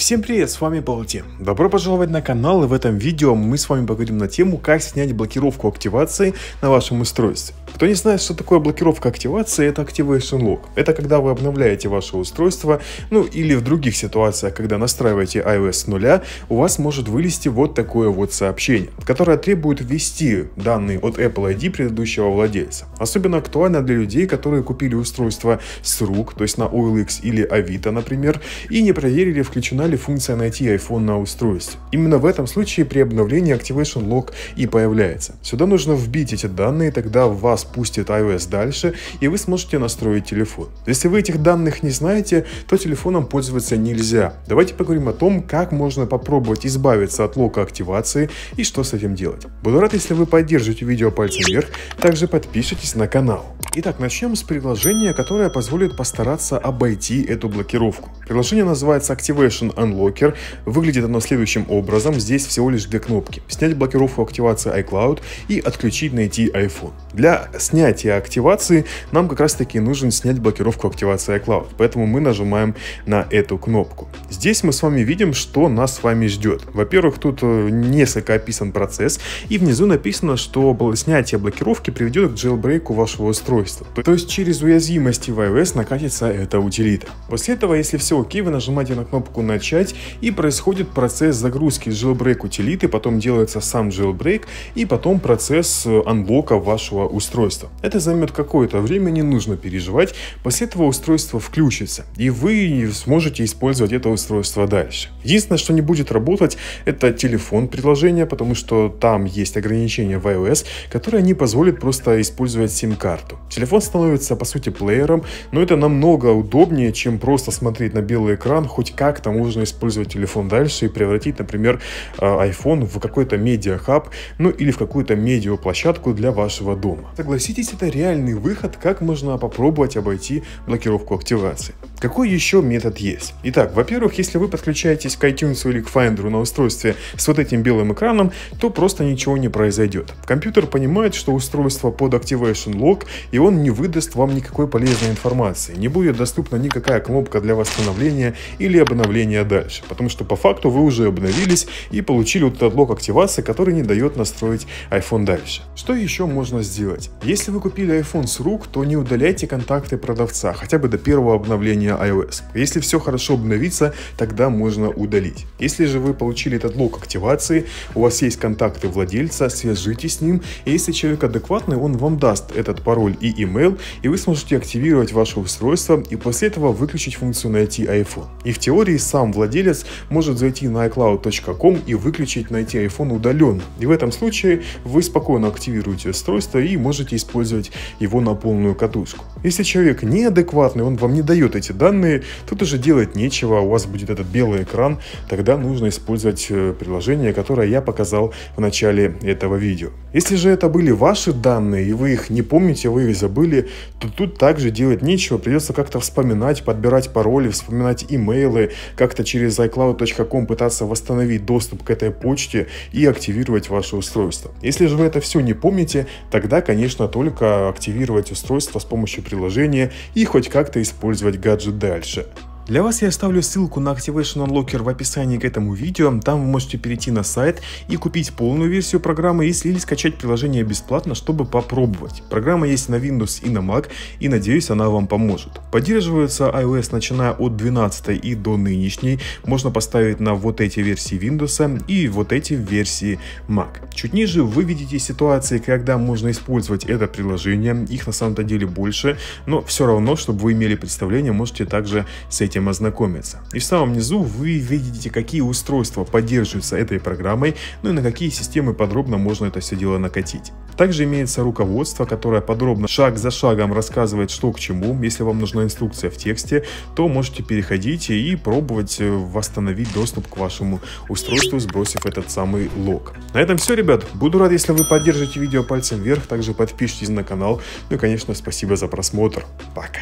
Всем привет, с вами Паутин. Добро пожаловать на канал и в этом видео мы с вами поговорим на тему, как снять блокировку активации на вашем устройстве. Кто не знает, что такое блокировка активации, это Activation Lock. Это когда вы обновляете ваше устройство, ну или в других ситуациях, когда настраиваете iOS с нуля, у вас может вылезти вот такое вот сообщение, которое требует ввести данные от Apple ID предыдущего владельца. Особенно актуально для людей, которые купили устройство с рук, то есть на OLX или Авито, например, и не проверили, включена ли функция найти iPhone на устройстве. Именно в этом случае при обновлении Activation Lock и появляется. Сюда нужно вбить эти данные, тогда вас пустит iOS дальше, и вы сможете настроить телефон. Если вы этих данных не знаете, то телефоном пользоваться нельзя. Давайте поговорим о том, как можно попробовать избавиться от лока активации и что с этим делать. Буду рад, если вы поддержите видео пальцем вверх, также подпишитесь на канал. Итак, начнем с приложения, которое позволит постараться обойти эту блокировку. Приложение называется Activation Unlocker. Выглядит оно следующим образом. Здесь всего лишь две кнопки. Снять блокировку активации iCloud и отключить найти iPhone. Для снятия активации нам как раз таки нужен снять блокировку активации iCloud. Поэтому мы нажимаем на эту кнопку. Здесь мы с вами видим, что нас с вами ждет. Во-первых, тут э, несколько описан процесс. И внизу написано, что снятие блокировки приведет к джейлбрейку вашего устройства. То есть через уязвимости в iOS накатится эта утилита. После этого, если все окей, вы нажимаете на кнопку начать начать, и происходит процесс загрузки jailbreak утилиты, потом делается сам jailbreak, и потом процесс э, анблока вашего устройства. Это займет какое-то время, не нужно переживать, после этого устройство включится, и вы сможете использовать это устройство дальше. Единственное, что не будет работать, это телефон приложения, потому что там есть ограничения в iOS, которые не позволят просто использовать сим-карту. Телефон становится по сути плеером, но это намного удобнее, чем просто смотреть на белый экран, хоть как-то можно использовать телефон дальше и превратить, например, э, iPhone в какой-то медиахаб, ну или в какую-то медиаплощадку для вашего дома. Согласитесь, это реальный выход, как можно попробовать обойти блокировку активации. Какой еще метод есть? Итак, во-первых, если вы подключаетесь к iTunes или к Finder на устройстве с вот этим белым экраном, то просто ничего не произойдет. Компьютер понимает, что устройство под Activation Lock, и он не выдаст вам никакой полезной информации. Не будет доступна никакая кнопка для восстановления или обновления дальше, потому что по факту вы уже обновились и получили вот этот лог активации, который не дает настроить iPhone дальше. Что еще можно сделать? Если вы купили iPhone с рук, то не удаляйте контакты продавца, хотя бы до первого обновления обновления iOS. Если все хорошо обновится, тогда можно удалить. Если же вы получили этот лог активации, у вас есть контакты владельца, свяжитесь с ним, и если человек адекватный, он вам даст этот пароль и email, и вы сможете активировать ваше устройство и после этого выключить функцию найти iPhone. И в теории сам владелец может зайти на iCloud.com и выключить найти iPhone удаленно. И в этом случае вы спокойно активируете устройство и можете использовать его на полную катушку. Если человек неадекватный, он вам не дает эти данные, тут уже делать нечего, у вас будет этот белый экран, тогда нужно использовать э, приложение, которое я показал в начале этого видео. Если же это были ваши данные, и вы их не помните, вы их забыли, то тут также делать нечего, придется как-то вспоминать, подбирать пароли, вспоминать имейлы, как-то через iCloud.com пытаться восстановить доступ к этой почте и активировать ваше устройство. Если же вы это все не помните, тогда, конечно, только активировать устройство с помощью приложения и хоть как-то использовать гаджет дальше. Для вас я оставлю ссылку на Activation Unlocker в описании к этому видео, там вы можете перейти на сайт и купить полную версию программы если или скачать приложение бесплатно, чтобы попробовать. Программа есть на Windows и на Mac и надеюсь она вам поможет. Поддерживается iOS начиная от 12 и до нынешней, можно поставить на вот эти версии Windows и вот эти версии Mac. Чуть ниже вы видите ситуации, когда можно использовать это приложение, их на самом-то деле больше, но все равно, чтобы вы имели представление, можете также с этим этим ознакомиться. И в самом низу вы видите, какие устройства поддерживаются этой программой, ну и на какие системы подробно можно это все дело накатить. Также имеется руководство, которое подробно шаг за шагом рассказывает, что к чему. Если вам нужна инструкция в тексте, то можете переходить и пробовать э, восстановить доступ к вашему устройству, сбросив этот самый лог. На этом все, ребят. Буду рад, если вы поддержите видео пальцем вверх, также подпишитесь на канал. Ну и, конечно, спасибо за просмотр. Пока.